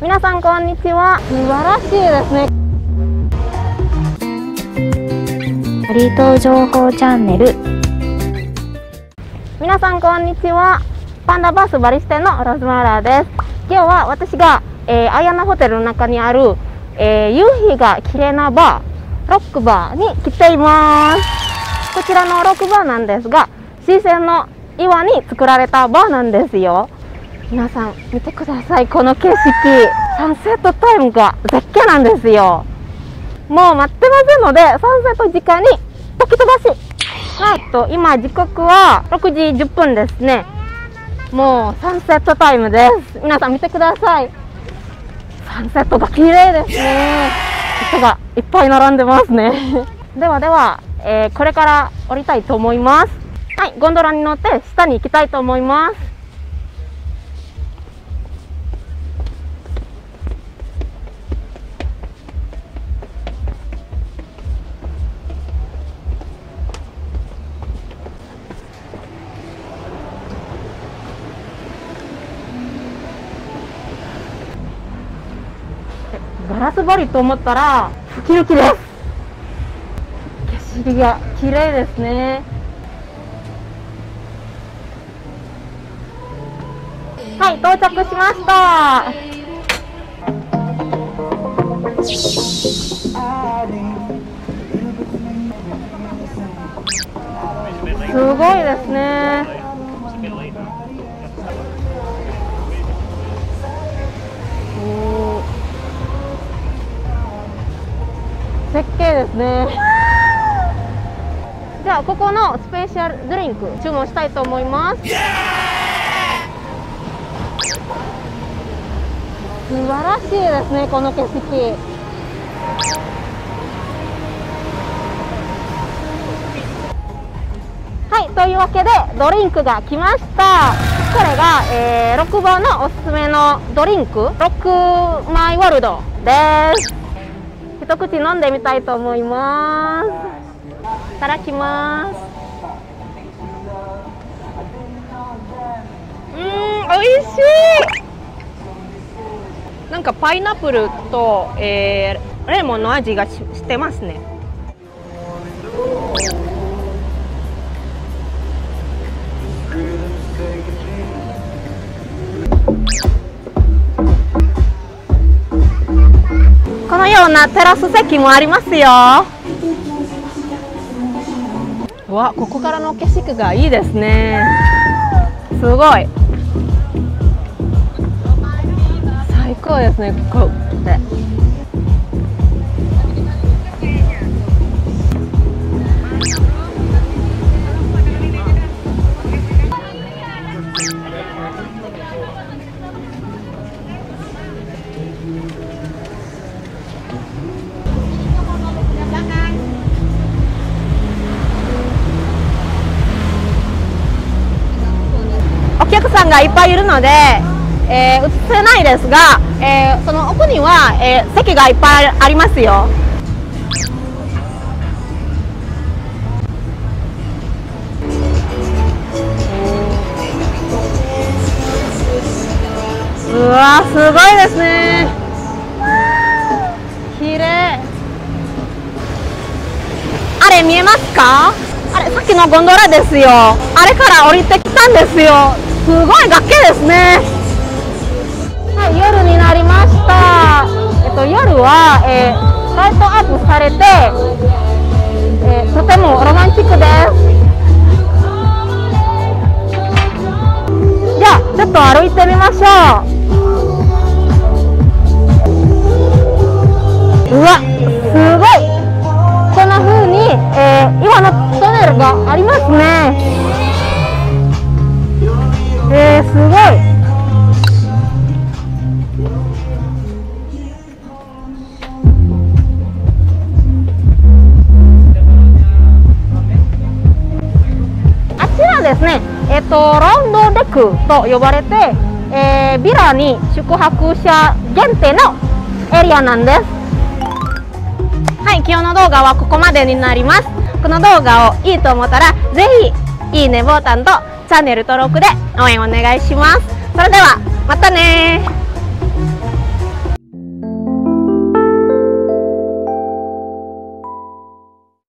皆さんこんにちは。素晴らしいですね。バリ島情報チャンネル。皆さんこんにちは。パンダバスバリステのロズマラーです。今日は私が、えー、アヤナホテルの中にある、えー、夕日が綺麗なバーロックバーに来ています。こちらのロックバーなんですが水仙の岩に作られたバーなんですよ皆さん見てください。この景色。サンセットタイムが絶景なんですよ。もう待ってませんのでサンセット時間に時飛ばし。はいと今時刻は6時10分ですね。もうサンセットタイムです。皆さん見てください。サンセットが綺麗ですね。人がいっぱい並んでますね。ではでは、えー、これから降りたいと思います。はいゴンドラに乗って下に行きたいと思います。ガラス張りと思ったら吹き抜きです。景色が綺麗ですね。はい到着しました。すごいですね。絶景ですね。じゃあここのスペシャルドリンク注文したいと思います。素晴らしいですねこの景色。はいというわけでドリンクが来ました。これが、えー、6番のおすすめのドリンク。ロックマイワールドです。一口飲んでみたいと思います。いただきます。うん美味しい。なんかパイナップルと、えー、レモンの味がししてますね。ようなテラス席もありますよ。わここからの景色がいいですね。すごい。最高ですねここ。ってんがいっぱいいるので、えー、映せないですが、えー、その奥には、えー、席がいっぱいありますよ。うわすごいですね。綺麗。あれ見えますか？あれさっきのゴンドラですよ。あれから降りてきたんですよ。すごい崖ですね。はい夜になりました。えっと夜は、えー、ライトアップされて、えー、とてもロマンチックです。じゃあちょっと歩いてみましょう。うわすごい。こんな風に、えー、岩のトネルがありますね。えー、すごい。あちらですねえっ、とラウンドデックと呼ばれて、えー、ビラに宿泊者限定のエリアなんです。はい今日の動画はここまでになります。この動画をいいと思ったらぜひいいねボタンとチャンネル登録で応援お願いします。それではまたね